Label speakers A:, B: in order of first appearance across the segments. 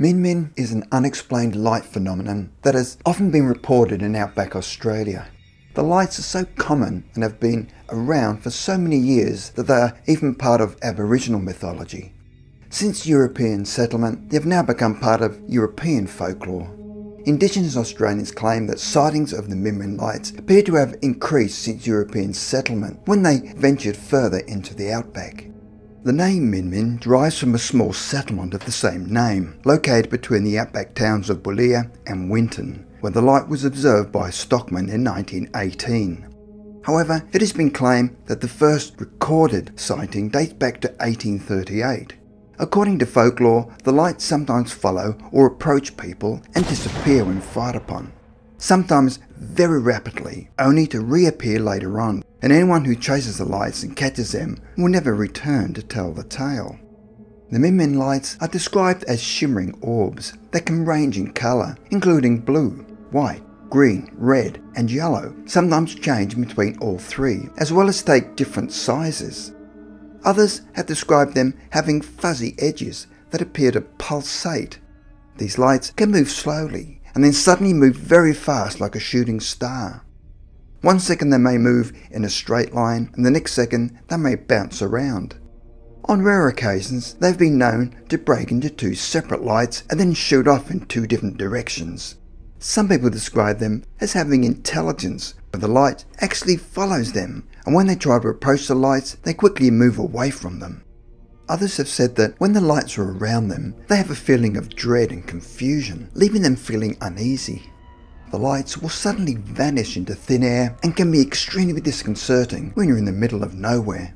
A: Min Min is an unexplained light phenomenon that has often been reported in outback Australia. The lights are so common and have been around for so many years that they are even part of Aboriginal mythology. Since European settlement, they have now become part of European folklore. Indigenous Australians claim that sightings of the Min lights appear to have increased since European settlement when they ventured further into the outback. The name Min Min derives from a small settlement of the same name, located between the outback towns of Boulia and Winton, where the light was observed by Stockman in 1918. However, it has been claimed that the first recorded sighting dates back to 1838. According to folklore, the lights sometimes follow or approach people and disappear when fired upon, sometimes very rapidly, only to reappear later on and anyone who chases the lights and catches them will never return to tell the tale. The Min Min lights are described as shimmering orbs that can range in colour, including blue, white, green, red, and yellow, sometimes change between all three, as well as take different sizes. Others have described them having fuzzy edges that appear to pulsate. These lights can move slowly and then suddenly move very fast like a shooting star. One second they may move in a straight line, and the next second they may bounce around. On rare occasions, they've been known to break into two separate lights and then shoot off in two different directions. Some people describe them as having intelligence, but the light actually follows them, and when they try to approach the lights, they quickly move away from them. Others have said that when the lights are around them, they have a feeling of dread and confusion, leaving them feeling uneasy the lights will suddenly vanish into thin air and can be extremely disconcerting when you're in the middle of nowhere.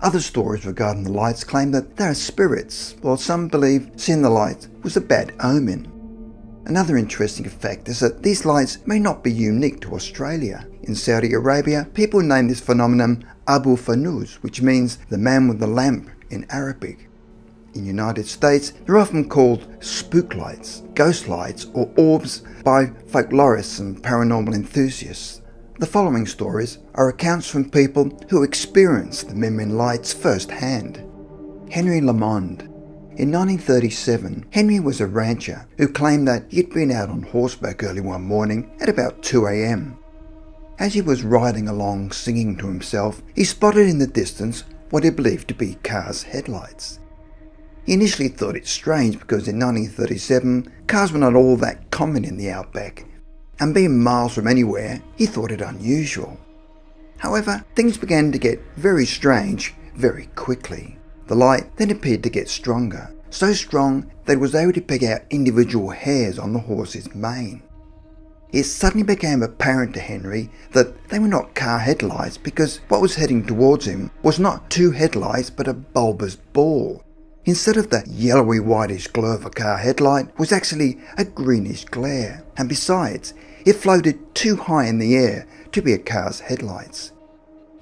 A: Other stories regarding the lights claim that they are spirits, while some believe seeing the lights was a bad omen. Another interesting fact is that these lights may not be unique to Australia. In Saudi Arabia, people name this phenomenon Abu Fanuz, which means the man with the lamp in Arabic. In United States, they're often called spook lights, ghost lights, or orbs by folklorists and paranormal enthusiasts. The following stories are accounts from people who experienced the Min Min lights firsthand. Henry Lamond. In 1937, Henry was a rancher who claimed that he'd been out on horseback early one morning at about 2 a.m. As he was riding along singing to himself, he spotted in the distance what he believed to be cars' headlights. He initially thought it strange because in 1937 cars were not all that common in the outback, and being miles from anywhere, he thought it unusual. However, things began to get very strange very quickly. The light then appeared to get stronger, so strong that it was able to pick out individual hairs on the horse's mane. It suddenly became apparent to Henry that they were not car headlights because what was heading towards him was not two headlights but a bulbous ball Instead of the yellowy whitish glow of a car headlight was actually a greenish glare, and besides, it floated too high in the air to be a car's headlights.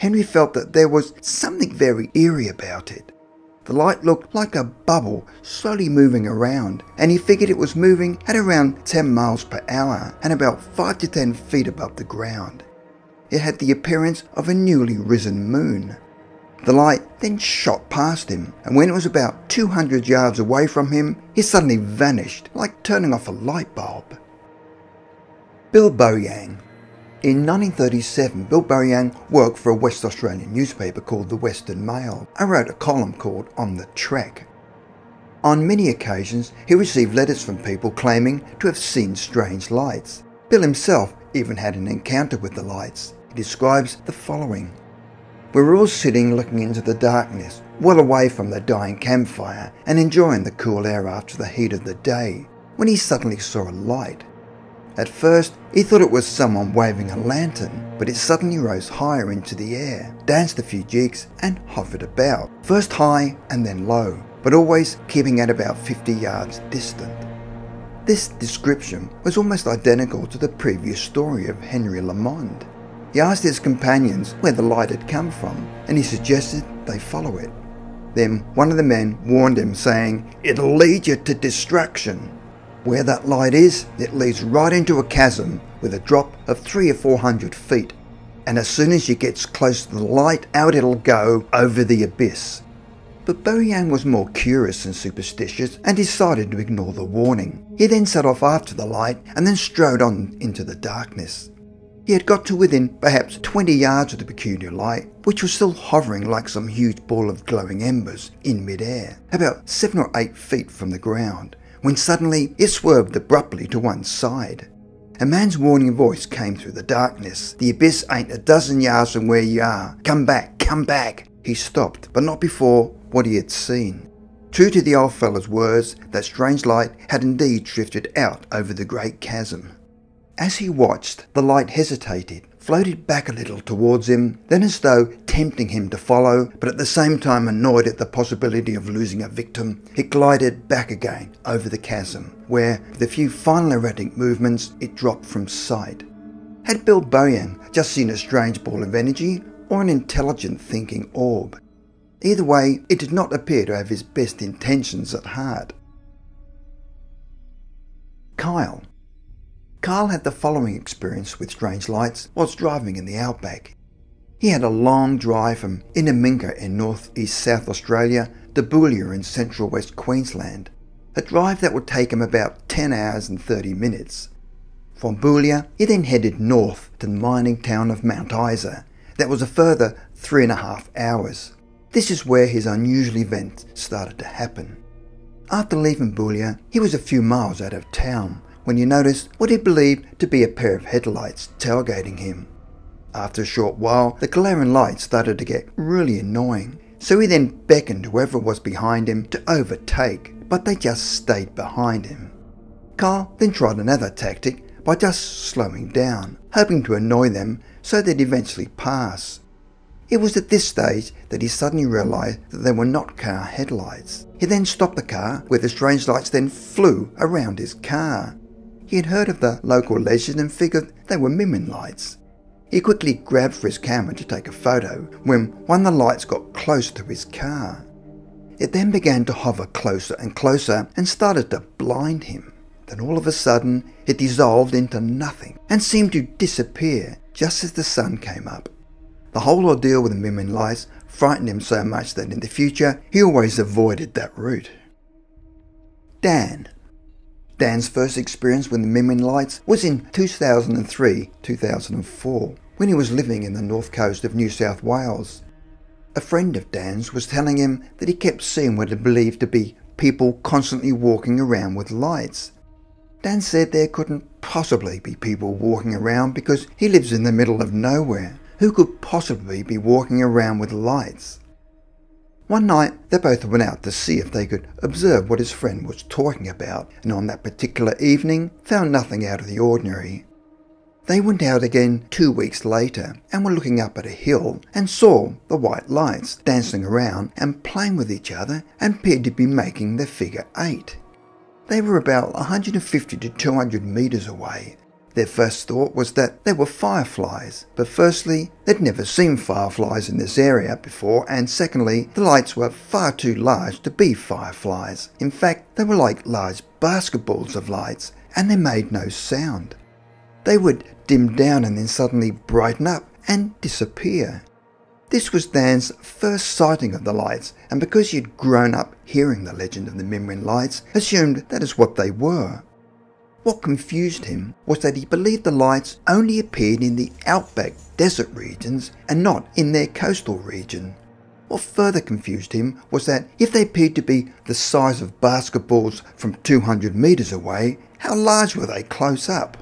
A: Henry felt that there was something very eerie about it. The light looked like a bubble slowly moving around, and he figured it was moving at around 10 miles per hour and about 5 to 10 feet above the ground. It had the appearance of a newly risen moon. The light then shot past him, and when it was about 200 yards away from him, it suddenly vanished, like turning off a light bulb. Bill Boyang. In 1937, Bill Boyang worked for a West Australian newspaper called the Western Mail and wrote a column called On the Track. On many occasions, he received letters from people claiming to have seen strange lights. Bill himself even had an encounter with the lights. He describes the following. We were all sitting looking into the darkness, well away from the dying campfire and enjoying the cool air after the heat of the day, when he suddenly saw a light. At first, he thought it was someone waving a lantern, but it suddenly rose higher into the air, danced a few jigs, and hovered about, first high and then low, but always keeping at about 50 yards distant. This description was almost identical to the previous story of Henry Lamond. He asked his companions where the light had come from, and he suggested they follow it. Then one of the men warned him, saying, It'll lead you to destruction. Where that light is, it leads right into a chasm with a drop of three or four hundred feet. And as soon as you gets close to the light, out it'll go over the abyss. But Boyan was more curious than superstitious and decided to ignore the warning. He then set off after the light and then strode on into the darkness. He had got to within perhaps 20 yards of the peculiar light, which was still hovering like some huge ball of glowing embers in midair, about seven or eight feet from the ground, when suddenly it swerved abruptly to one side. A man's warning voice came through the darkness. The abyss ain't a dozen yards from where you are. Come back, come back. He stopped, but not before what he had seen. True to the old fellow's words, that strange light had indeed drifted out over the great chasm. As he watched, the light hesitated, floated back a little towards him, then as though tempting him to follow, but at the same time annoyed at the possibility of losing a victim, it glided back again over the chasm, where, with a few final erratic movements, it dropped from sight. Had Bill Boyan just seen a strange ball of energy, or an intelligent thinking orb? Either way, it did not appear to have his best intentions at heart. Kyle. Kyle had the following experience with strange lights whilst driving in the outback. He had a long drive from Innamincka in north-east South Australia to Boulia in central West Queensland, a drive that would take him about 10 hours and 30 minutes. From Boulia, he then headed north to the mining town of Mount Isa. That was a further three and a half hours. This is where his unusual event started to happen. After leaving Boulia, he was a few miles out of town when he noticed what he believed to be a pair of headlights tailgating him. After a short while, the glaring lights started to get really annoying, so he then beckoned whoever was behind him to overtake, but they just stayed behind him. Carl then tried another tactic by just slowing down, hoping to annoy them so they'd eventually pass. It was at this stage that he suddenly realised that they were not car headlights. He then stopped the car, where the strange lights then flew around his car. He had heard of the local legend and figured they were Min Min lights. He quickly grabbed for his camera to take a photo when one of the lights got close to his car. It then began to hover closer and closer and started to blind him. Then all of a sudden, it dissolved into nothing and seemed to disappear just as the sun came up. The whole ordeal with the Min Min lights frightened him so much that in the future he always avoided that route. Dan. Dan's first experience with the Min Min lights was in 2003-2004 when he was living in the north coast of New South Wales. A friend of Dan's was telling him that he kept seeing what he believed to be people constantly walking around with lights. Dan said there couldn't possibly be people walking around because he lives in the middle of nowhere. Who could possibly be walking around with lights? One night, they both went out to see if they could observe what his friend was talking about, and on that particular evening found nothing out of the ordinary. They went out again two weeks later and were looking up at a hill and saw the white lights dancing around and playing with each other and appeared to be making the figure eight. They were about 150 to 200 metres away their first thought was that they were fireflies, but firstly, they'd never seen fireflies in this area before, and secondly, the lights were far too large to be fireflies. In fact, they were like large basketballs of lights, and they made no sound. They would dim down and then suddenly brighten up and disappear. This was Dan's first sighting of the lights, and because he had grown up hearing the legend of the Min Min lights, assumed that is what they were. What confused him was that he believed the lights only appeared in the outback desert regions and not in their coastal region. What further confused him was that if they appeared to be the size of basketballs from 200 metres away, how large were they close up?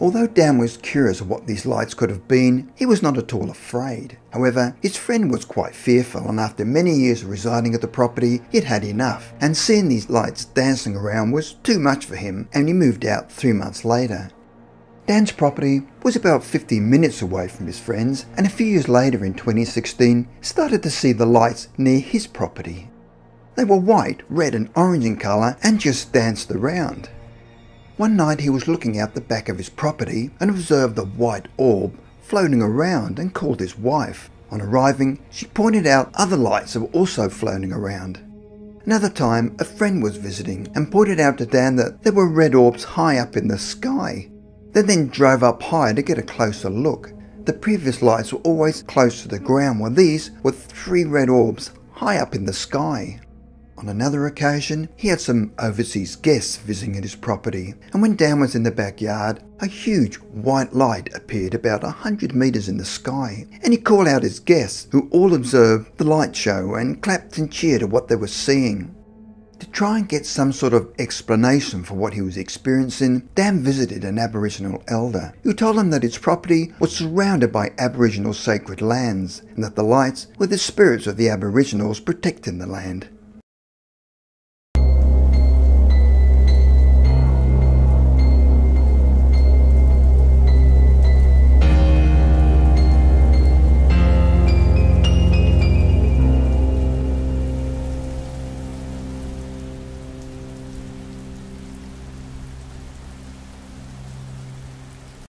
A: Although Dan was curious of what these lights could have been, he was not at all afraid. However, his friend was quite fearful, and after many years of residing at the property, he had had enough, and seeing these lights dancing around was too much for him, and he moved out three months later. Dan's property was about 15 minutes away from his friend's, and a few years later in 2016, started to see the lights near his property. They were white, red, and orange in colour and just danced around. One night he was looking out the back of his property and observed a white orb floating around and called his wife. On arriving, she pointed out other lights were also floating around. Another time, a friend was visiting and pointed out to Dan that there were red orbs high up in the sky. They then drove up high to get a closer look. The previous lights were always close to the ground, while these were three red orbs high up in the sky. On another occasion, he had some overseas guests visiting at his property, and when Dan was in the backyard, a huge white light appeared about a hundred metres in the sky, and he called out his guests, who all observed the light show and clapped and cheered at what they were seeing. To try and get some sort of explanation for what he was experiencing, Dan visited an Aboriginal elder who told him that his property was surrounded by Aboriginal sacred lands and that the lights were the spirits of the Aboriginals protecting the land.